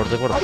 Corte, corte.